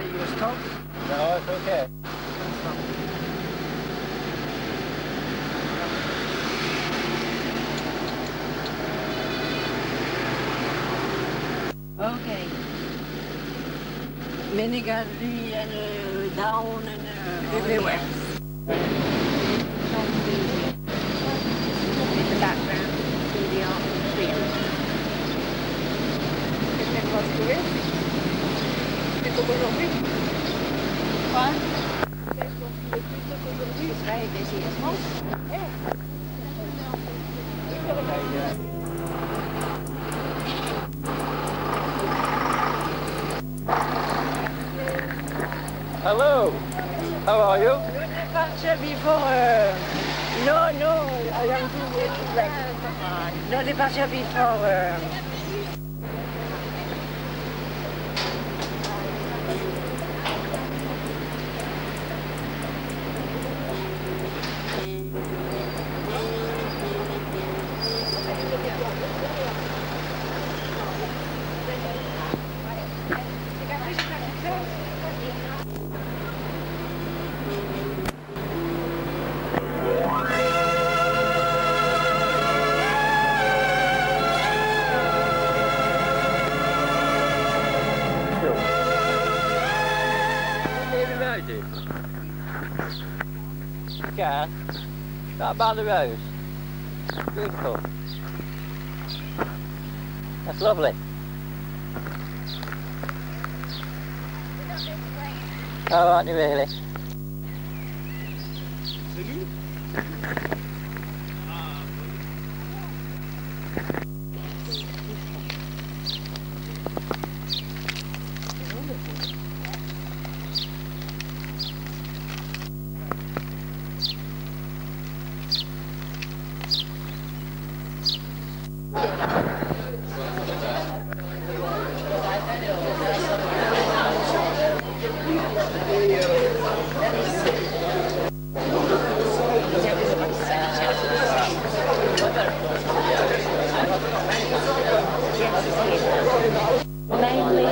Sorry, you stop. No, it's okay. Okay. Many gallery and uh, down and uh, everywhere. In the background, see the art museum. It's Hello. How are you? Departure before. Uh, no, no, I am too late. Like, no departure before. Uh, Gas. Right by the rose. Beautiful. That's lovely. Oh, aren't you really? Mainly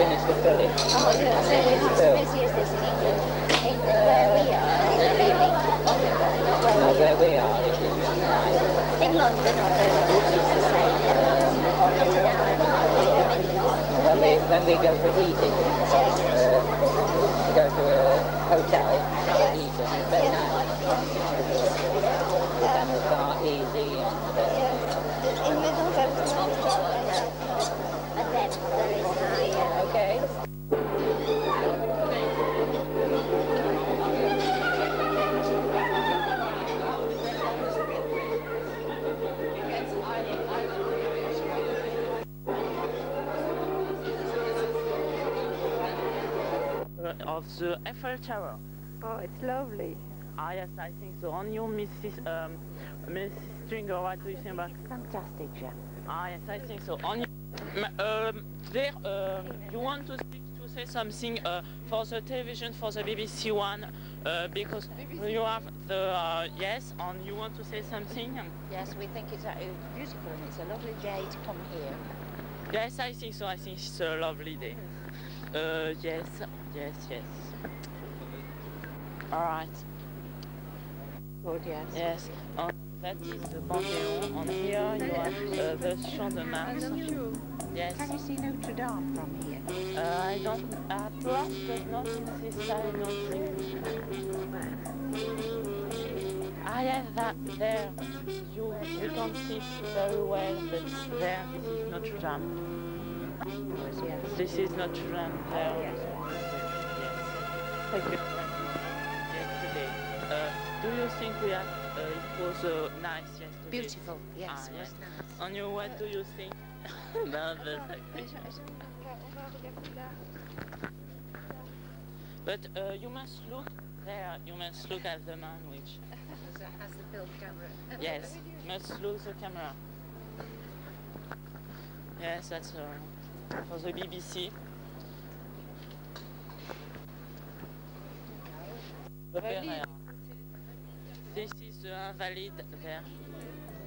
at the. Oh, yeah, so not as busy as this in England. Where we are, where we are. In London, although it's the same. We, go for eating, uh, we go to a hotel, of the Eiffel Tower. oh, it's lovely. Ah yes, I think so. On you, Mrs. Um, Mrs. Stringer, what do you think about? fantastic, Jim. Ah yes, I think so. On you, um, there, um, you want to speak to say something uh, for the television for the BBC One uh, because you have the uh, yes, and you want to say something? Yes, we think it's uh, beautiful and it's a lovely day to come here. Yes, I think so. I think it's a lovely day. Uh, yes, yes, yes. All right. Good, yes. Yes, and that is the Panthéon. And here you have uh, the Champ de Mars. Yes. Can you see Notre Dame from here? Uh, I don't. Uh, perhaps, but not in this side. I don't think. Ah, yes, that there. You you can see very well, but there is Notre Dame. Yes. This is Notre Dame there. Yes. Yes. Thank you. Yesterday. Uh, do you think we have, uh, it was uh, nice yesterday? Beautiful, yes, Ah, yes. nice. And you, what do you think? about the But uh, you must look there. You must look at the man which. Has the film camera. Yes, must look the camera. Yes, that's uh, for the BBC. This is the invalid there.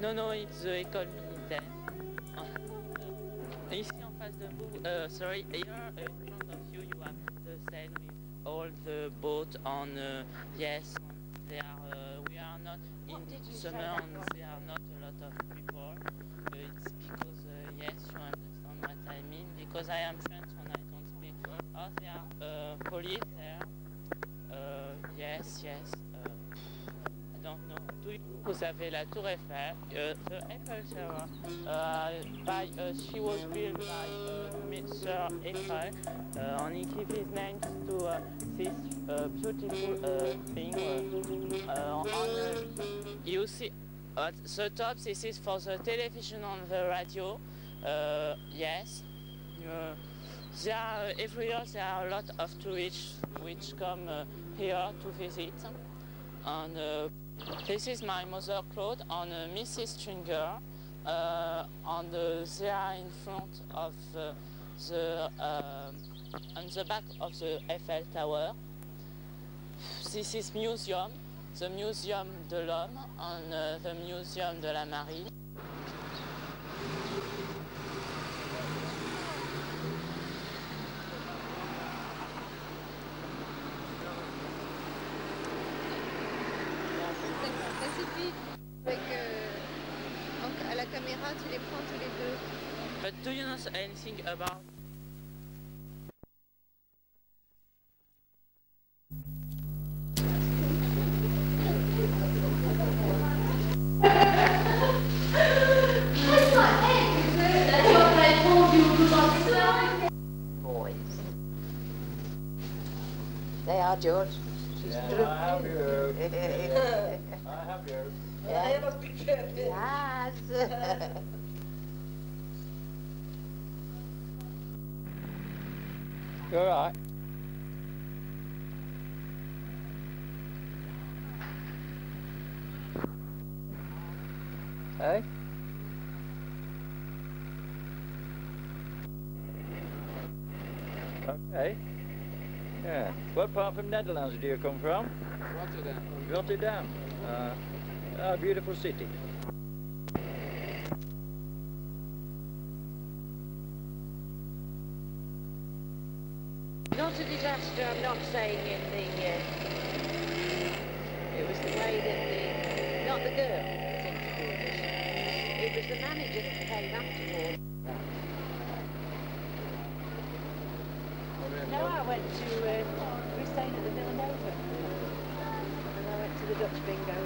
Non, non, it's the école militaire. Uh, Ici en face de vous, uh, sorry, here in front of you, you have the Seine with all the boats on, uh, yes, they are, uh, we are not in summer and there are not a lot of people. Uh, it's because, uh, yes, you understand what I mean, because I am French and I don't speak. Oh, there are uh, police there. Uh, yes, yes. Uh, I don't know. Do you, vous avez la Tour Eiffel, uh, the Eiffel Tower. Uh, by, uh, she was built by uh, Mr. Eiffel, uh, and he gave his name to uh, this uh, beautiful uh, thing. Uh, uh, on, uh, you see, at the top, this is for the television and the radio. Uh, yes. Uh, there are, every year there are a lot of tourists which come uh, here to visit. And uh, this is my mother Claude and Mrs. Stringer. And uh, they are in front of uh, the uh, on the back of the Eiffel Tower. This is museum, the Museum de l'Homme and the Museum de la Marine. But do you know anything about Boys. They are, George. She's Yeah, I have yours. Yes. I have yours. Yes. You all right? Hey? Okay. Yeah. What part from Netherlands do you come from? Rotterdam. Rotterdam. Uh, a beautiful city. Not a disaster, I'm not saying in the... Uh, it was the way that the... Not the girl that interviewed us. It was the manager that. No, I went to... Uh, we were at the. And I went to the Dutch bingo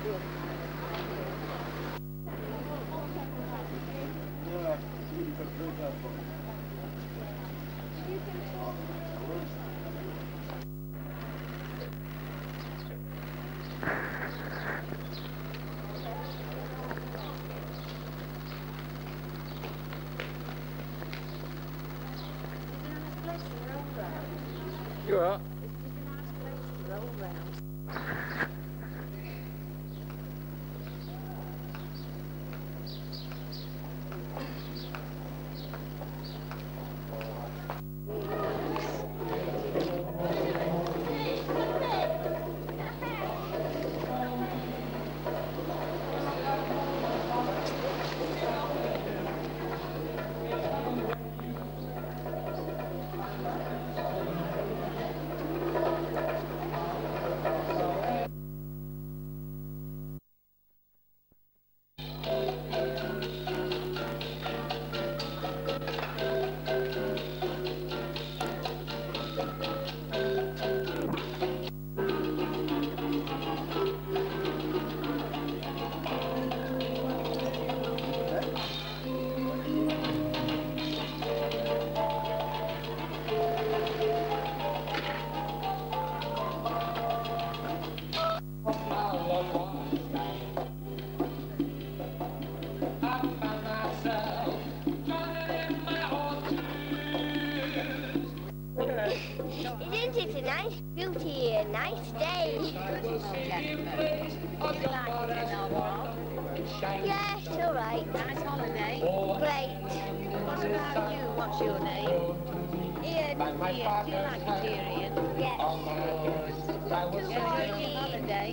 Yes, all right. Nice holiday. Great. What about you? What's your name? Ian. Ian. Do you like it here, Ian? Yes. Enjoying your holiday.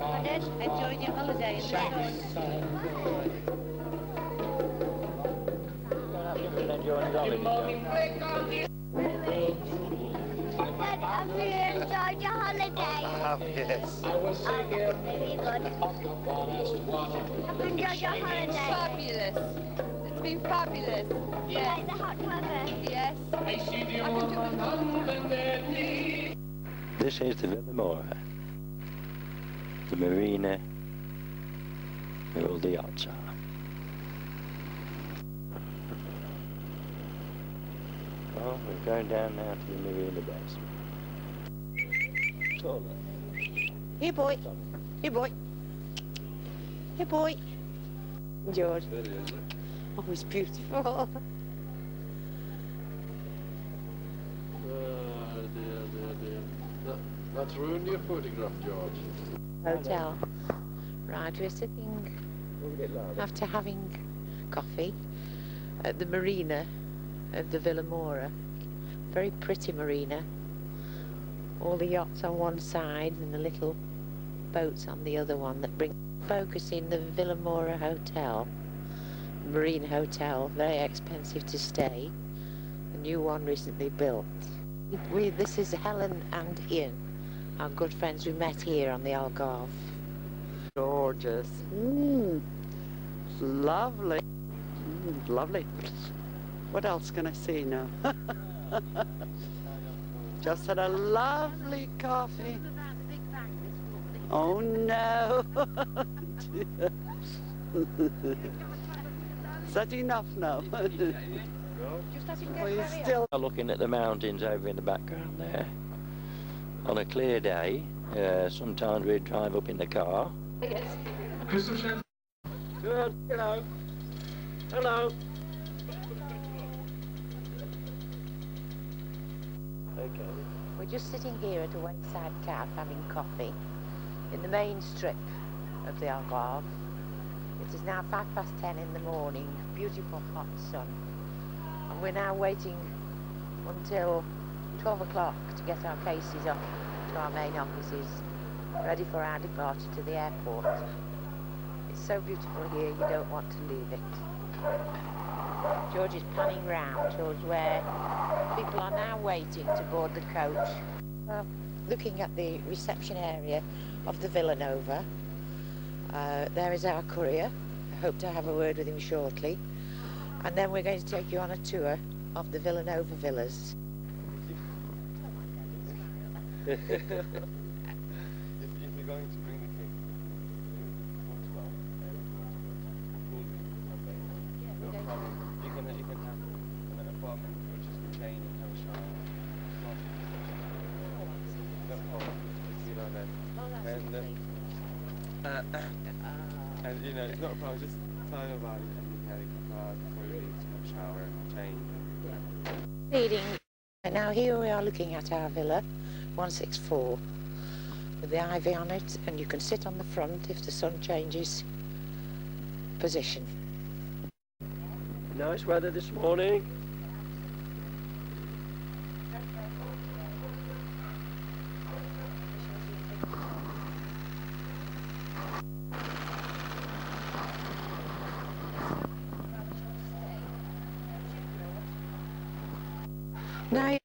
Pardon? Enjoying your holiday in Dad, have you enjoyed your holiday? I have, yes. Oh, very good. Have you enjoyed your holiday? Fabulous. It's been fabulous. You like the hot weather? Yes. This is the Vilamoura, the marina where all the yachts are. Well, we're going down now to the marina basement. Here, boy. Here, boy. Here, boy. George. Oh, he's beautiful. Oh, dear, dear, dear. That, that's ruined your photograph, George. Hotel. Right, we're sitting after having coffee at the marina of the Vilamoura. Very pretty marina. All the yachts on one side and the little boats on the other one that bring focus in the Vilamoura Hotel. Marine Hotel, very expensive to stay. A new one recently built. We, this is Helen and Ian, our good friends we met here on the Algarve. Gorgeous. Mm. Lovely. Mm, lovely. What else can I say now? Just had a lovely coffee. Oh no. Is that enough now? Well, you still Looking at the mountains over in the background there. On a clear day, uh, sometimes we'd drive up in the car. Good. Hello. Hello. Okay. We're just sitting here at a wayside caf having coffee in the main strip of the Algarve. It is now five past ten in the morning, beautiful hot sun. And we're now waiting until 12 o'clock to get our cases up to our main offices, ready for our departure to the airport. It's so beautiful here, you don't want to leave it. George is panning round towards where people are now waiting to board the coach. Uh, looking at the reception area of the Villanova. Uh, there is our courier. I hope to have a word with him shortly. And then we're going to take you on a tour of the Villanova villas. If, if you're going to bring the cake, Portugal, no problem. You can, you can have an apartment which is contained and have a shower. No problem. You know that. And, uh, uh, and you know, it's not a problem. Just tell them about it and you can have before you leave to have a shower, change. And, Leading. And now here we are looking at our villa, 164, with the ivy on it, and you can sit on the front if the sun changes position. Nice weather this morning. Now